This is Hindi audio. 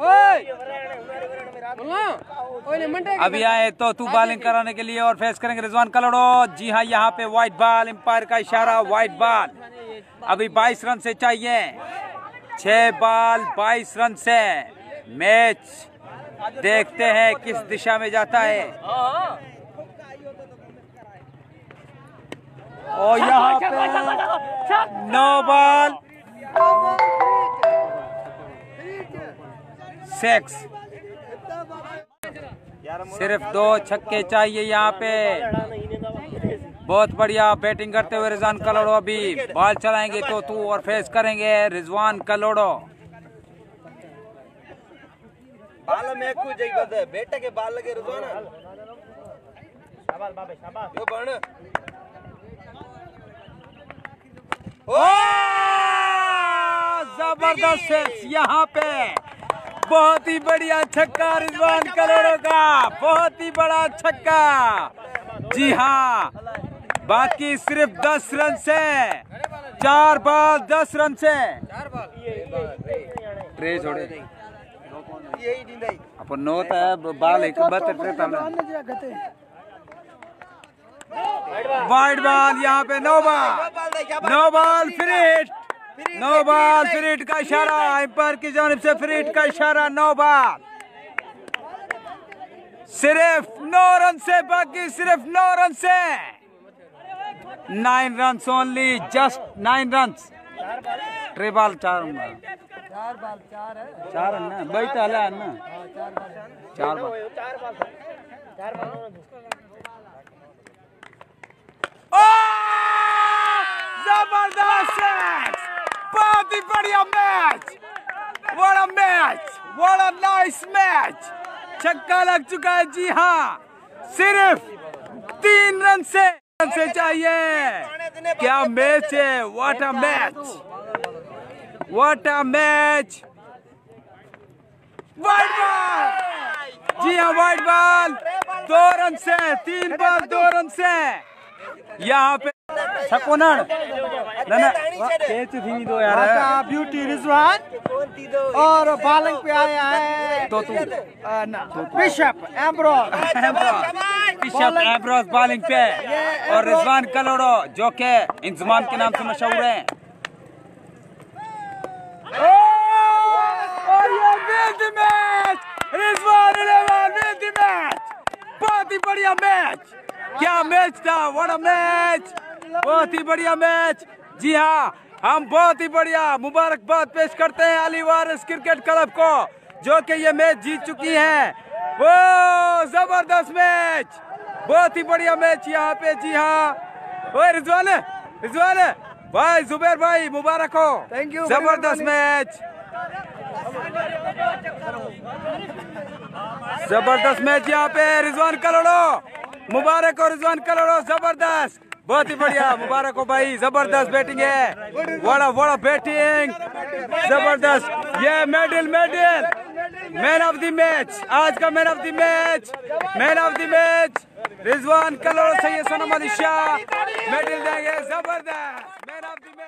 ओए अभी आए तो तू बॉलिंग कराने के लिए और फेस करेंगे रिजवान कलड़ो जी हाँ यहाँ पे व्हाइट बॉल एम्पायर का इशारा व्हाइट बॉल अभी 22 रन से चाहिए छह बॉल 22 रन से मैच देखते हैं किस दिशा में जाता है और यहाँ पे नो बॉल। सिक्स। सिर्फ़ दो छक्के चाहिए यहाँ पे। बहुत बढ़िया बैटिंग करते हुए रिजवान कलोड़ो अभी बॉल चलाएँगे तो तू और फेस करेंगे रिजवान कलोड़ो। बाल में कुछ जई बद बेटे के बाल लगे रुजवान। शाबाश बाबे शाबाश। यो बण ओ ज़बरदस्त सिक्स यहाँ पे बहुत ही बढ़िया छक्का रिजवान कलोड़ो का बहुत ही बड़ा छक्का जी हाँ बाकी सिर्फ़ दस रन से चार बॉल दस रन से ट्रे छोड़े अपन नो त बाल एक बत ट्रे तला वाइड बॉल यहाँ पे no ball. No ball free hit no ball free hit का इशारा एम्पायर की जानब से फ्रीट का इशारा नो बॉल। सिर्फ़ नौ रन से बाकी सिर्फ़ नौ रन से। Nine run only just nine run three ball चार चार बाल चार है। चार ना? भाई तो ना। चार बॉल। चार बाल। चार बाल! ज़बरदस्त six! बहुत ही बढ़िया मैच बड़ा मैच बड़ा नाइस मैच छक्का लग चुका है, जी हाँ। सिर्फ़ तीन रन से रन से चाहिए। क्या मैच है? What a match what a match white ball जी हाँ वाइट बॉल दो रन से, तीन बॉल दो रन से। यहाँ पे छकोनड़ ना ना कैच थी दो यार। ब्यूटी रिजवान। और बॉलिंग पे आया है तो तू ना Bishop Ambrose Bishop Ambrose bowling पे। और रिजवान कलोड़ो जो के इंजमान के नाम से मशहूर हैं। और ये win the match Rizwan eleven win the match बहुत ही बढ़िया मैच क्या मैच था? बड़ा मैच बहुत ही बढ़िया मैच जी हाँ हम बहुत ही बढ़िया मुबारकबाद पेश करते हैं अली वारिस क्रिकेट क्लब को जो कि ये मैच जीत चुकी है। वो ज़बरदस्त मैच बहुत ही बढ़िया मैच यहाँ पे जी हाँ। ओए रिजवान रिजवान भाई जुबैर भाई मुबारक हो। थैंक यू ज़बरदस्त मैच ज़बरदस्त मैच यहाँ पे रिजवान कलोड़ो मुबारक हो रिजवान कलोड़ो ज़बरदस्त। बहुत ही बढ़िया, मुबारक हो भाई, ज़बरदस्त बैटिंग है। बड़ा बड़ा बैटिंग, ज़बरदस्त। ये medal medal. Man of the match आज का man of the match man of the match Rizwan कलोड़ो Syed Sanam Shah, medal देंगे, ज़बरदस्त। Man of the match